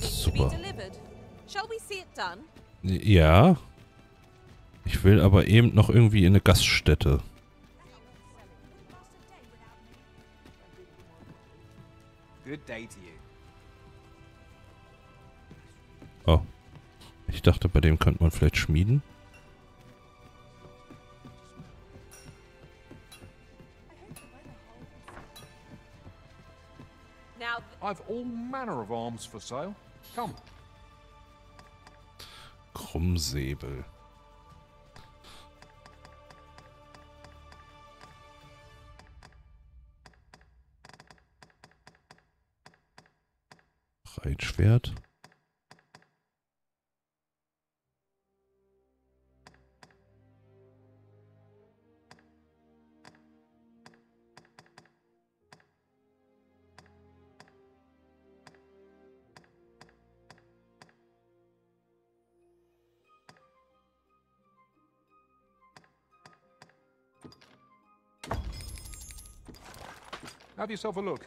Super. delivered. Shall we see it done? Ja. Ich will aber eben noch irgendwie in eine Gaststätte. Good day to you. Oh. Ich dachte, bei dem könnte man vielleicht schmieden. I've all manner of arms for sale. Come. Krummsäbel. Reitschwert. Have yourself a look.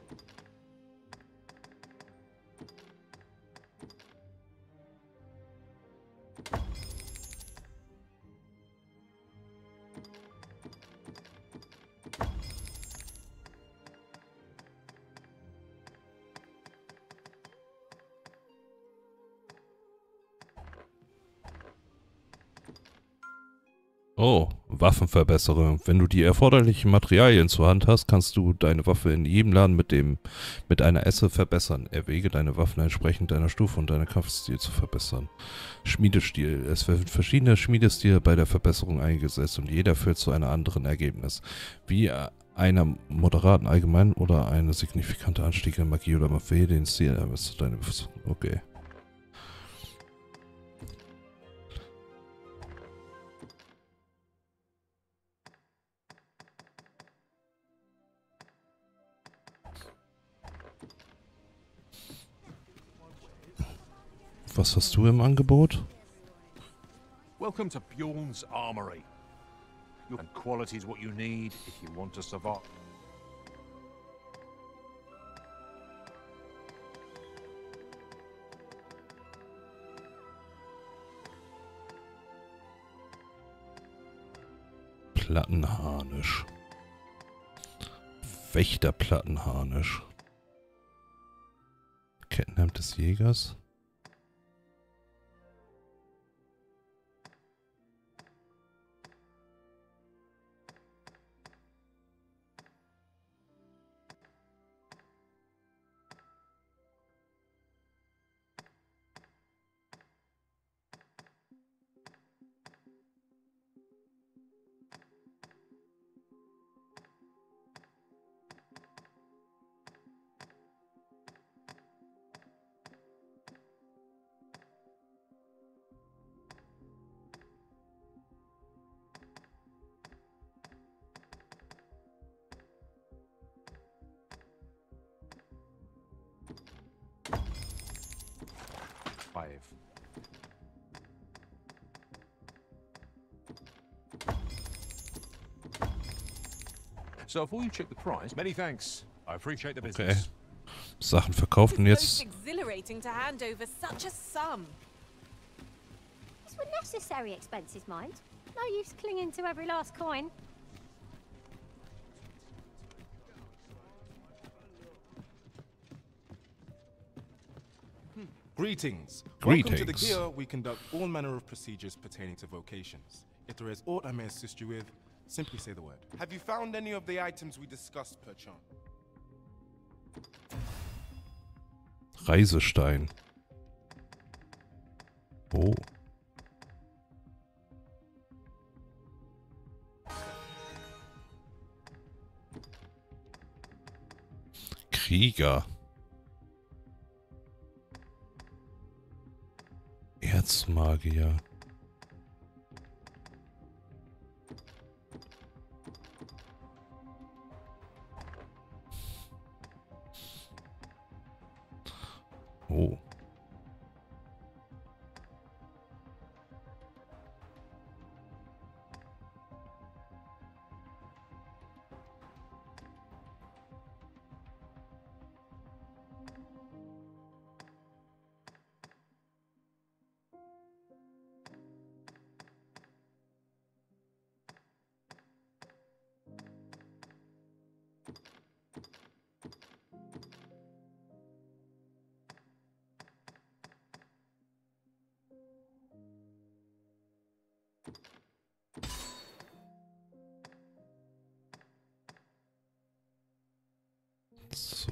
Waffenverbesserung. Wenn du die erforderlichen Materialien zur Hand hast, kannst du deine Waffe in jedem Laden mit dem mit einer Esse verbessern. Erwäge deine Waffen entsprechend deiner Stufe und deiner Kampfstil zu verbessern. Schmiedestil. Es werden verschiedene Schmiedestile bei der Verbesserung eingesetzt und jeder führt zu einem anderen Ergebnis. Wie einer moderaten allgemeinen oder eine signifikante Anstieg in Magie oder Magie, den Stil ermisst deine Okay. Was hast du im Angebot? Welcome to Bjorn's Armory. And quality is what you need if you want to survive. Plattenharnisch. Wächterplattenharnisch. Kettenhemd des Jägers. Five. So before you check the price, many thanks. I appreciate the business. Okay. Sachen verkauft und it's most jetzt exhilarating to hand over such a sum. These were necessary expenses, mind. No use clinging to every last coin. Greetings. Welcome to the Greetings. Gear. We conduct all manner of procedures pertaining to vocations. If there is aught I may assist you with, simply say the word. Have you found any of the items we discussed, perchance? Reisestein. Oh. Krieger. Erzmagier.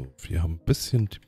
So, wir haben ein bisschen... die-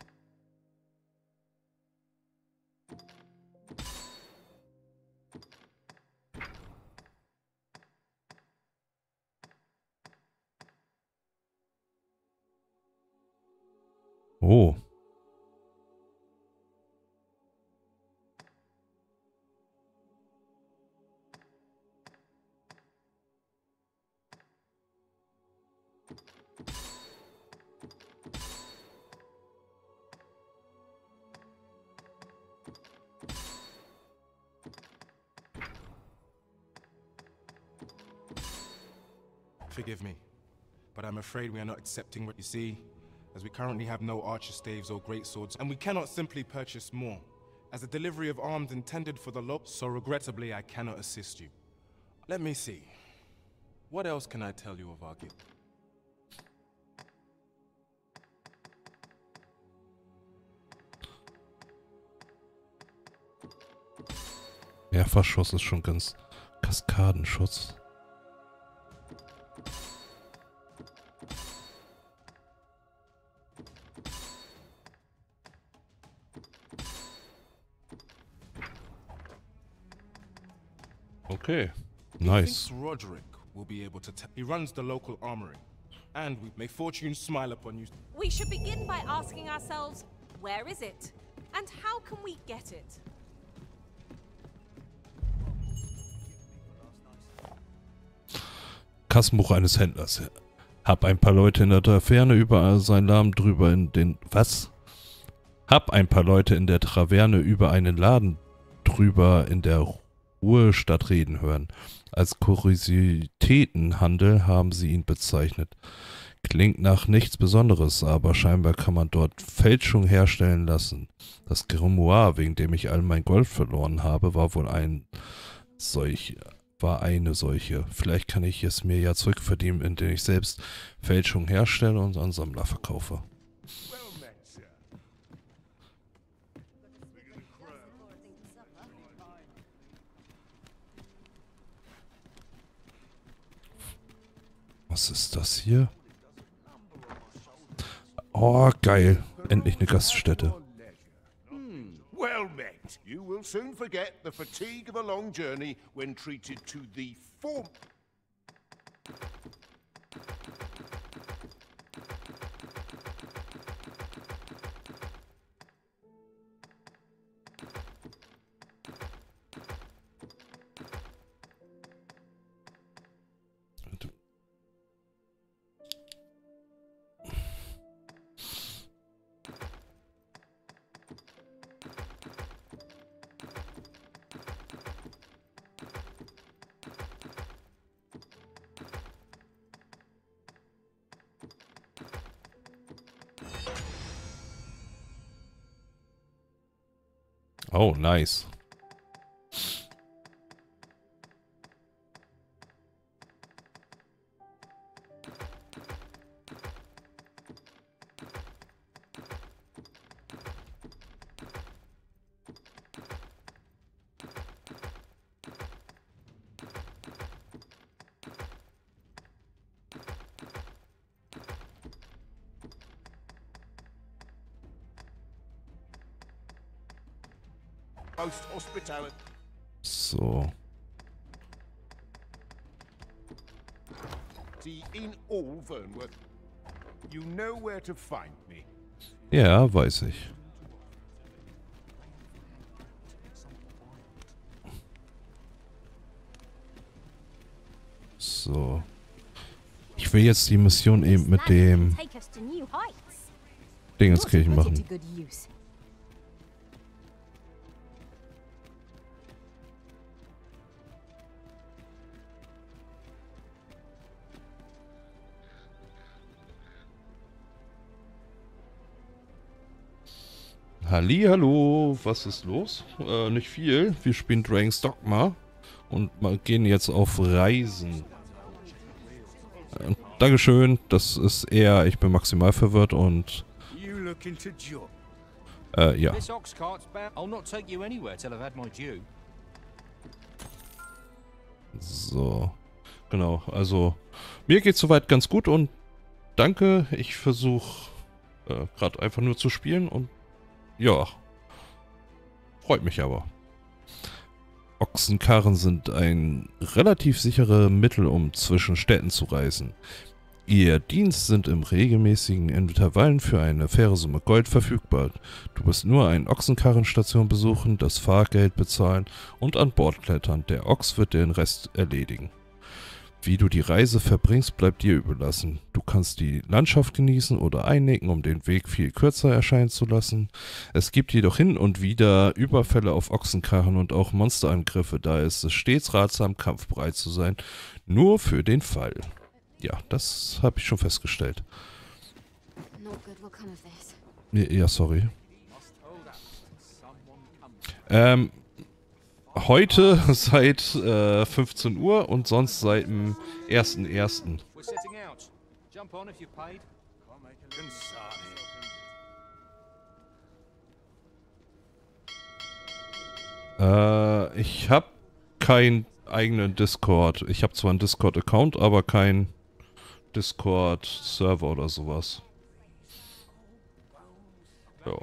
afraid we are not accepting what you see, as we currently have no archer staves or great swords, and we cannot simply purchase more, as the delivery of arms intended for the low. So regrettably, I cannot assist you. Let me see. What else can I tell you of our gift? Ist schon ganz Kaskadenschutz. Okay, nice. Roderick will be able to tell. He runs the local armory. And we may fortune smile upon you. We should begin by asking ourselves, where is it? And how can we get it? Kassenbuch eines Händlers. Hab ein paar Leute in der Taverne über seinen Laden drüber in den... Was? Hab ein paar Leute in der Taverne über einen Laden drüber in der Ruhestadt reden hören. Als Kuriositätenhandel haben sie ihn bezeichnet. Klingt nach nichts Besonderes, aber scheinbar kann man dort Fälschung herstellen lassen. Das Grimoire, wegen dem ich all mein Gold verloren habe, war wohl ein solch war eine solche. Vielleicht kann ich es mir ja zurückverdienen, indem ich selbst Fälschung herstelle und an Sammler verkaufe. Was ist das hier? Oh, geil. Endlich eine Gaststätte. Well met. You will soon forget the fatigue of a long journey when treated to the form. Oh, nice. Ja, weiß ich. So. Ich will jetzt die Mission eben mit dem. Dingenskirchen machen. Use. Hallo, was ist los? Äh, nicht viel. Wir spielen Dragon's Dogma und mal gehen jetzt auf Reisen. Äh, Dankeschön, das ist eher, ich bin maximal verwirrt und äh, ja. So. Genau, also mir geht's soweit ganz gut und danke. Ich versuche äh, gerade einfach nur zu spielen und ja, freut mich aber. Ochsenkarren sind ein relativ sichere Mittel, um zwischen Städten zu reisen. Ihr Dienst sind im regelmäßigen Intervallen für eine faire Summe Gold verfügbar. Du musst nur eine Ochsenkarrenstation besuchen, das Fahrgeld bezahlen und an Bord klettern. Der Ochs wird den Rest erledigen. Wie du die Reise verbringst, bleibt dir überlassen. Du kannst die Landschaft genießen oder einnicken, um den Weg viel kürzer erscheinen zu lassen. Es gibt jedoch hin und wieder Überfälle auf Ochsenkarren und auch Monsterangriffe, da ist es stets ratsam, kampfbereit zu sein, nur für den Fall. Ja, das habe ich schon festgestellt. Ja, sorry. Ähm, heute seit äh, 15 Uhr und sonst seit dem 1.1. We're setting out. Jump on if you're paid. Concerning. Äh, ich habe keinen eigenen Discord. Ich habe zwar einen Discord-Account, aber keinen Discord-Server oder sowas. Ja.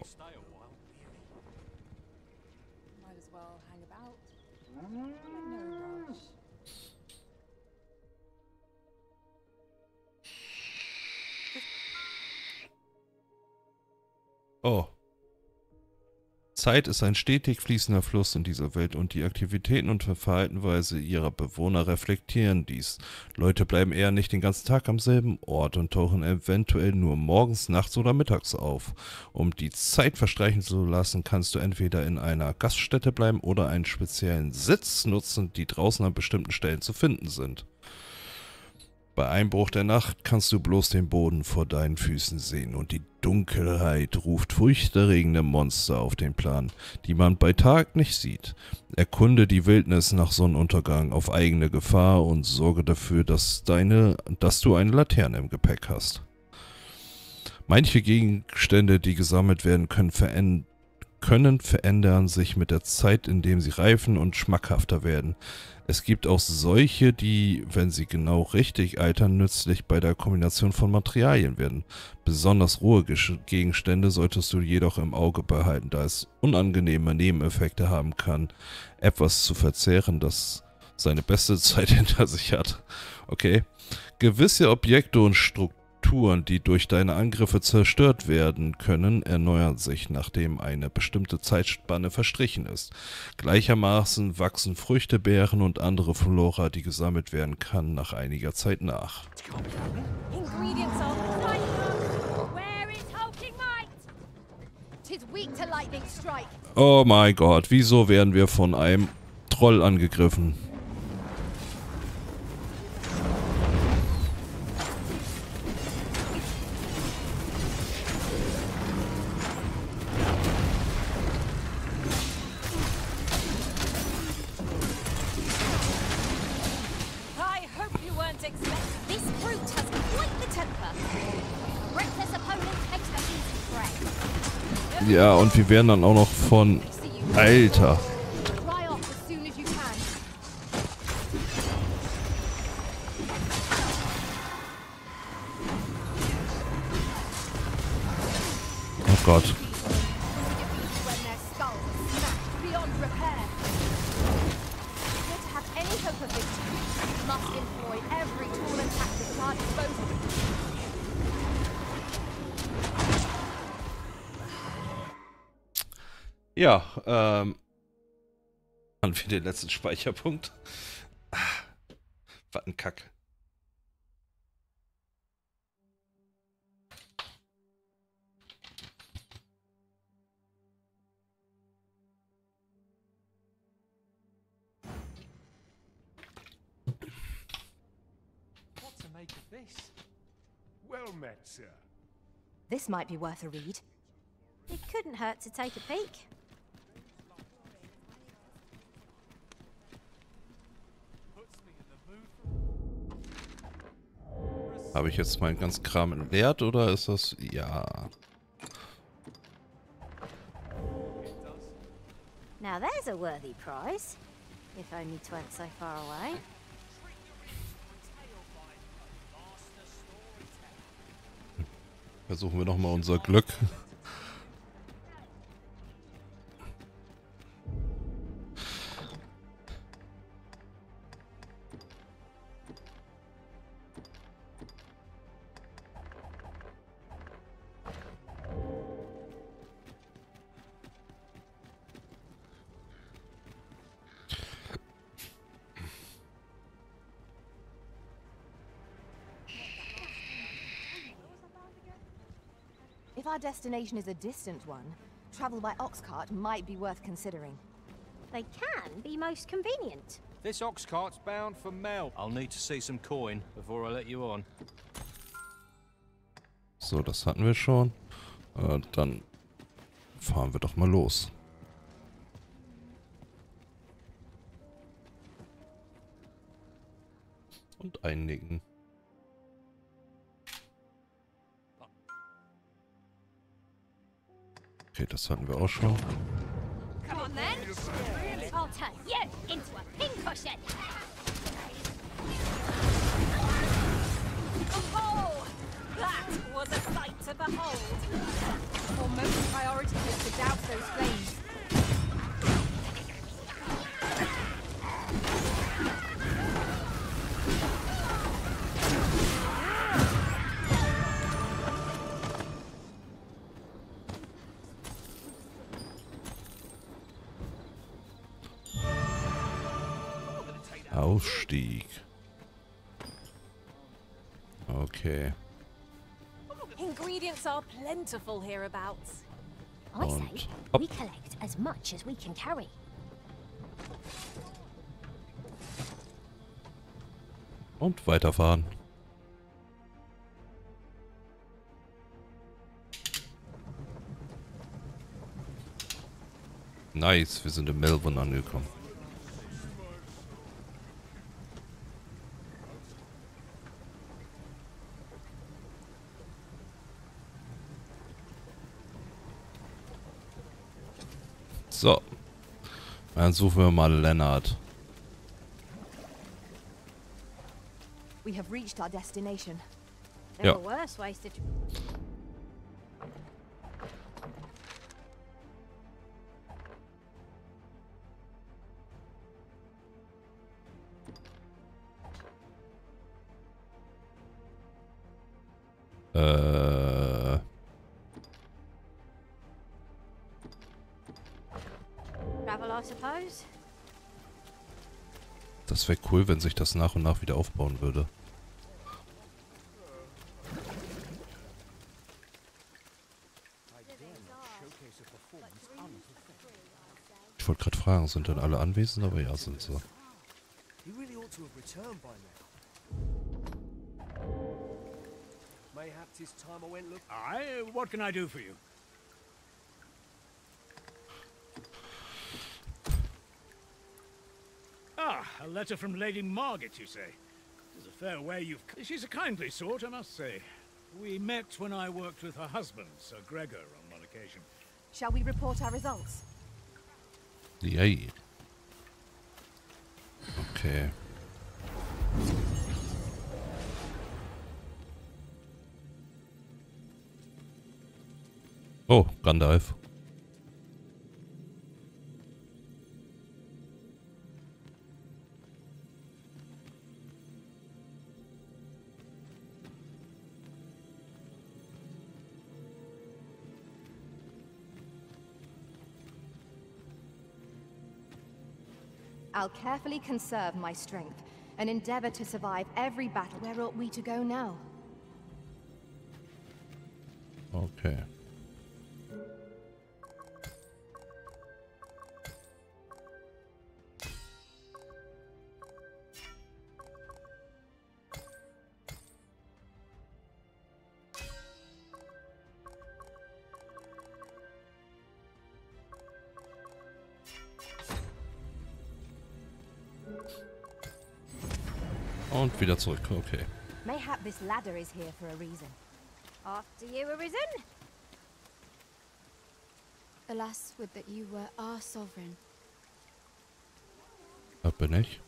Oh. Zeit ist ein stetig fließender Fluss in dieser Welt und die Aktivitäten und Verhaltenweise ihrer Bewohner reflektieren dies. Leute bleiben eher nicht den ganzen Tag am selben Ort und tauchen eventuell nur morgens, nachts oder mittags auf. Um die Zeit verstreichen zu lassen, kannst du entweder in einer Gaststätte bleiben oder einen speziellen Sitz nutzen, die draußen an bestimmten Stellen zu finden sind. Bei Einbruch der Nacht kannst du bloß den Boden vor deinen Füßen sehen und die Dunkelheit ruft furchterregende Monster auf den Plan, die man bei Tag nicht sieht. Erkunde die Wildnis nach Sonnenuntergang auf eigene Gefahr und sorge dafür, dass deine, dass du eine Laterne im Gepäck hast. Manche Gegenstände, die gesammelt werden, können verändern können verändern sich mit der Zeit, indem sie reifen und schmackhafter werden. Es gibt auch solche, die, wenn sie genau richtig altern, nützlich bei der Kombination von Materialien werden. Besonders rohe Gegenstände solltest du jedoch im Auge behalten, da es unangenehme Nebeneffekte haben kann, etwas zu verzehren, das seine beste Zeit hinter sich hat. Okay. Gewisse Objekte und Strukturen, die durch deine Angriffe zerstört werden können, erneuern sich, nachdem eine bestimmte Zeitspanne verstrichen ist. Gleichermaßen wachsen Früchte, Beeren und andere Flora, die gesammelt werden kann, nach einiger Zeit nach. Oh mein Gott, wieso werden wir von einem Troll angegriffen? Ja, und wir werden dann auch noch von... Alter. Haben wir den letzten Speicherpunkt? Ah, Was ein Kack. Well met, sir. This might be worth a read. It couldn't hurt to take a peek. Habe ich jetzt meinen ganzen Kram entleert oder ist das... Ja. Now there's a worthy prize. If only 'tweren't so far away. Versuchen wir nochmal unser Glück. Our destination is a distant one, travel by ox cart might be worth considering. They can be most convenient. This ox cart's bound for Mel. I'll need to see some coin before I let you on. So, das hatten wir schon. Äh, dann fahren wir doch mal los. Und einnicken. Okay, das hatten wir auch schon. Oh, that was a sight to behold. Foremost priority is to douse those flames. Ausstieg. Okay. Ingredients are plentiful hereabouts. I say, we collect as much as we can carry. Und weiterfahren. Nice, wir sind in Melbourne angekommen. So. Dann suchen wir mal Lennart. We have reached our destination. There Ja. Das wäre cool, wenn sich das nach und nach wieder aufbauen würde. Ich wollte gerade fragen, sind denn alle anwesend? Aber ja, sind sie. Mayhaps it's time I went look. Aye, what can I do for you? Letter from Lady Margaret, you say? It's a fair way you've... c- She's a kindly sort, I must say. We met when I worked with her husband, Sir Gregor, on one occasion. Shall we report our results? Yay. Okay. Oh, Gandalf. I'll carefully conserve my strength and endeavor to survive every battle. Where ought we to go now? Okay. Und wieder zurück, okay. Mayhap this ladder is here for a reason. After you arisen? Alas, would that you were our sovereign. Da bin ich.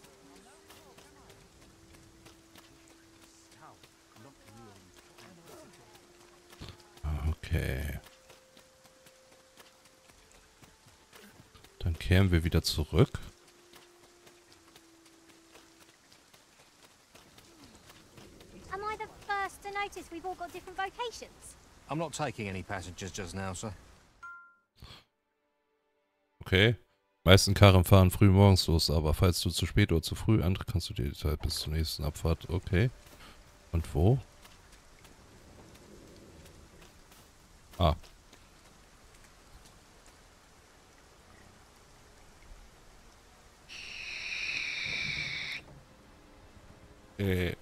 Ah, okay. Dann kehren wir wieder zurück. Not taking any passengers just now, sir. Okay. Meisten Karren fahren früh morgens los, aber falls du zu spät oder zu früh antrittst, kannst du dir die Zeit bis zur nächsten Abfahrt. Okay. Und wo? Ah. Äh.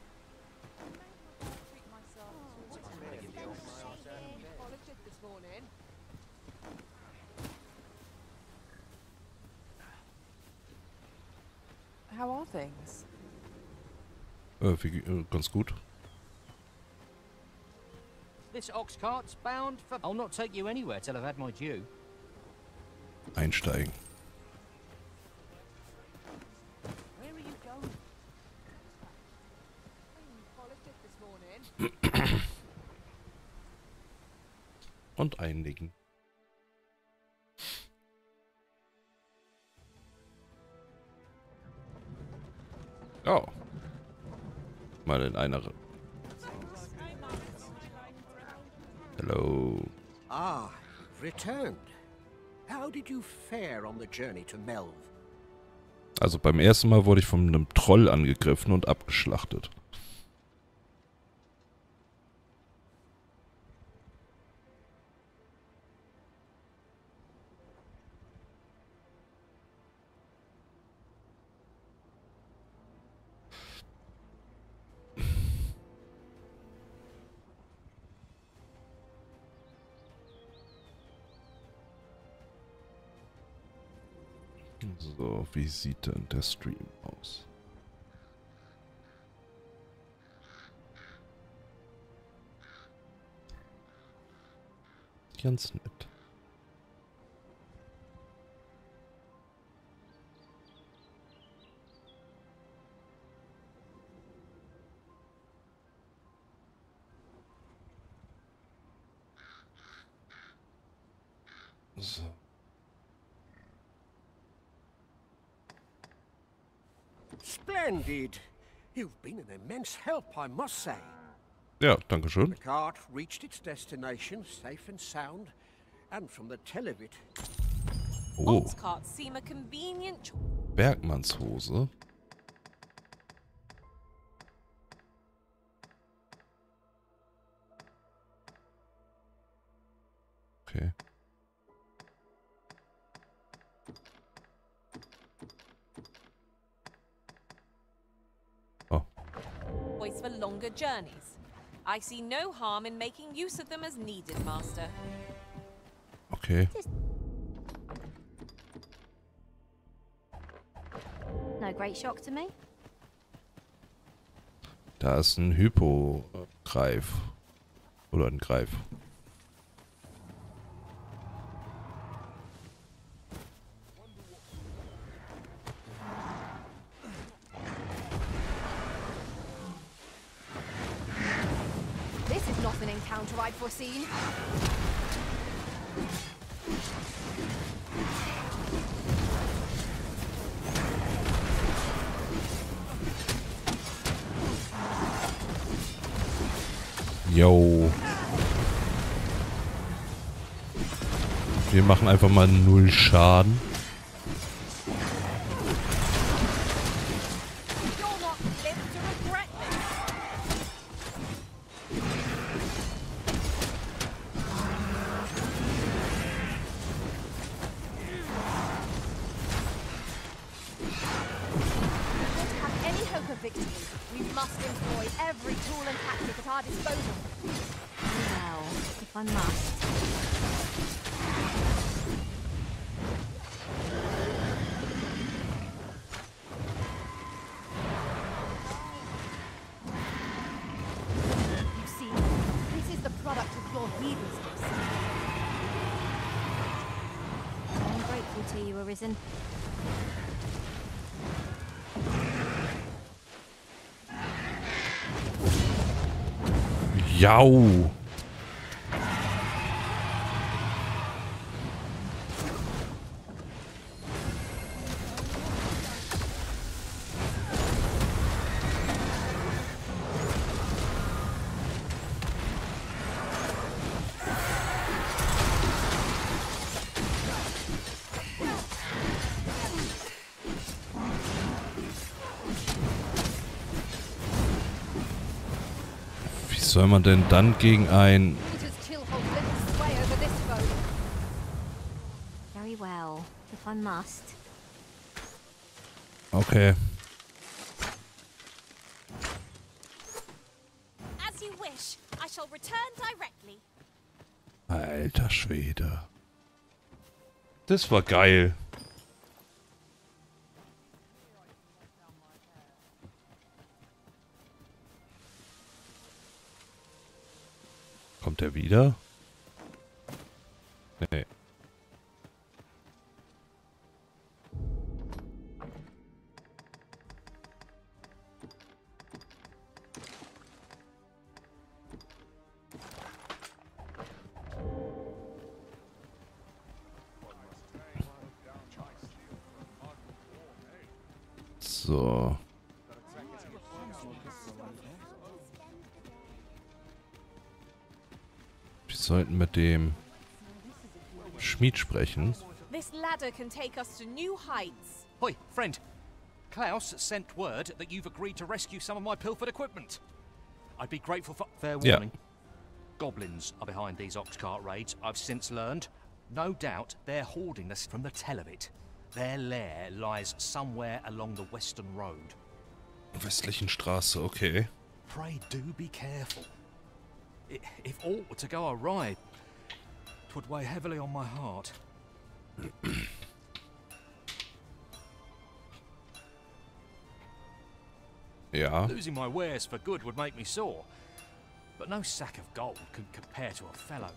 Äh, wie, äh, ganz gut. This Mal in einer. Hello. Ah, returned. How did you fare on the journey to Melv? Also beim ersten Mal wurde ich von einem Troll angegriffen und abgeschlachtet. So, wie sieht denn der Stream aus? Ganz nett. Splendid. You've been an immense help, I must say. Ja, danke schön. The cart reached its destination safe and sound, and from the tell of it, Oh. Bergmannshose. Longer journeys. I see no harm in making use of them as needed, Master. Okay. No great shock to me. Da ist ein Hypogreif. Oder ein Greif. Foreseen. Yo. Wir machen einfach mal null Schaden. Jau. Soll man denn dann gegen ein... Okay. Alter Schwede. Das war geil. Kommt er wieder? Nee. Sprechen. This ladder can take us to new heights. Hoi, friend. Klaus sent word that you've agreed to rescue some of my pilfered equipment. I'd be grateful for fair Yeah. warning. Goblins are behind these ox cart raids, I've since learned. No doubt they're hoarding this from the tell of it. Their lair lies somewhere along the western road. Westlichen Straße, okay. Pray do be careful. If all were to go awry, 'twould weigh heavily on my heart. yeah. Losing my wares for good would make me sore. But no sack of gold could compare to a fellow.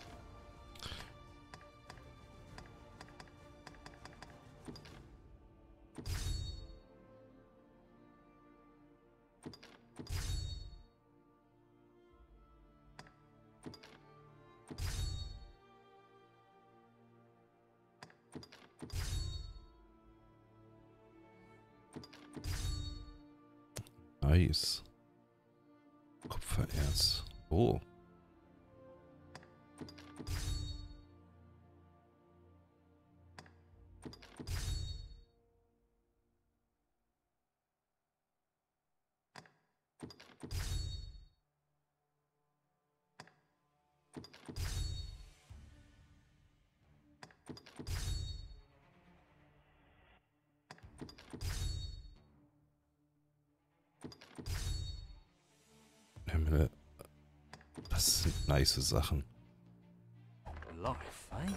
Nice. Kupfererz. Oh. Himmel. Das sind nice Sachen. Life, eh?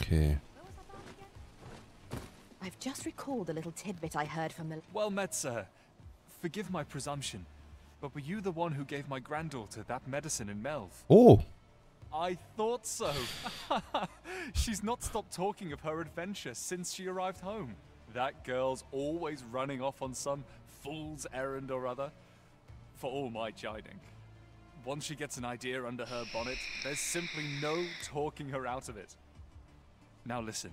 Okay. I've just recalled a little tidbit I heard from the. Well met, sir. Forgive my presumption, but were you the one who gave my granddaughter that medicine in Melv? Oh. I thought so. She's not stopped talking of her adventure since she arrived home. That girl's always running off on some fool's errand or other. For all my chiding. Once she gets an idea under her bonnet, there's simply no talking her out of it. Now listen,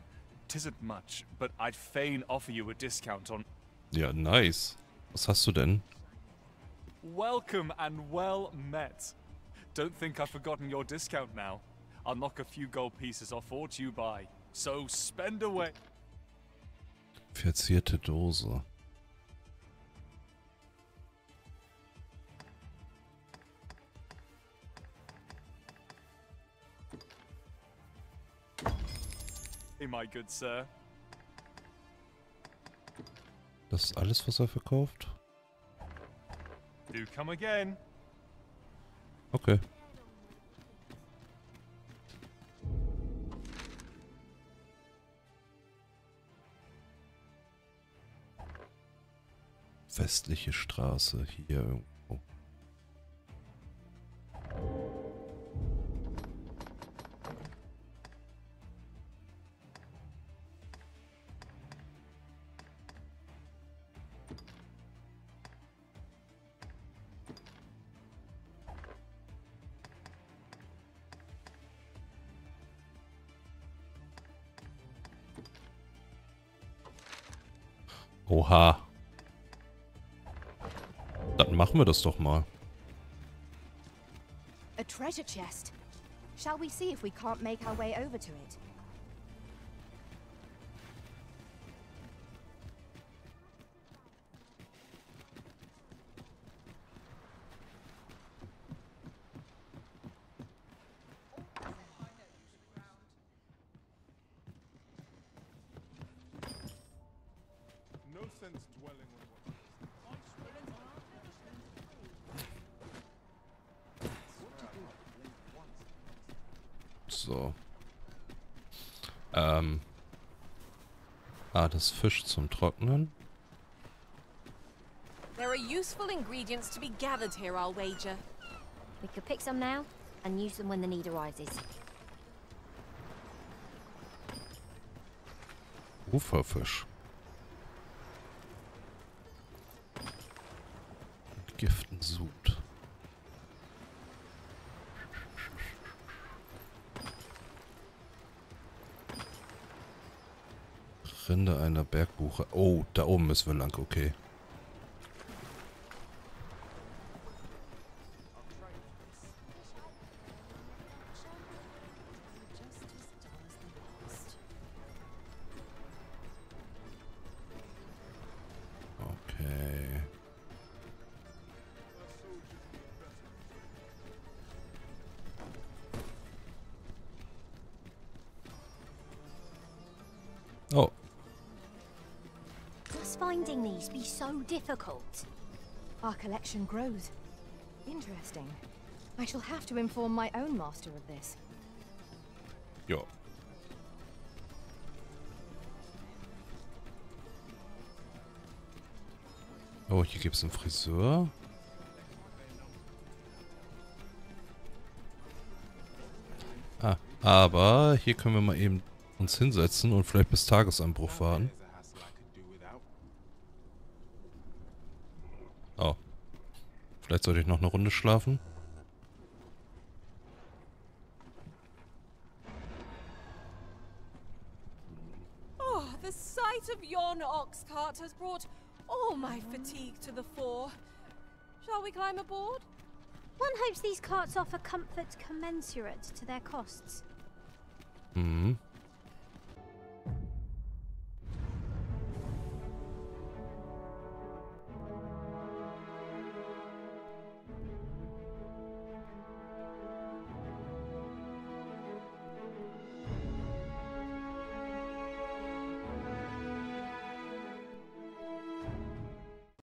tisn't much, but I'd fain offer you a discount on. Ja, nice. Was hast du denn? Welcome and well met. Don't think I've forgotten your discount now. I'll knock a few gold pieces off what you buy. So spend away. Verzierte Dose. Hey, my good sir. Das ist alles, was er verkauft? Do come again. Okay. Westliche Straße hier irgendwo. Oha. Dann machen wir das doch mal. A treasure chest. Shall we see if we can't make our way over to it? Das Fisch zum Trocknen. There are useful ingredients to be gathered here, I'll wager. We could pick some now and use them when the need arises. Uferfisch. Einer Bergbuche. Oh, da oben müssen wir lang, okay. Okay. Our collection grows. Interesting. I shall have to inform my own master of this. ja. Oh, hier gibt es einen Friseur. Ah, aber hier können wir mal eben uns hinsetzen und vielleicht bis Tagesanbruch warten. Oh. Vielleicht sollte ich noch eine Runde schlafen. Oh, the sight of yon ox cart has brought all my fatigue to the fore. Shall we climb aboard? One hopes these carts offer comfort commensurate to their costs. Mhm.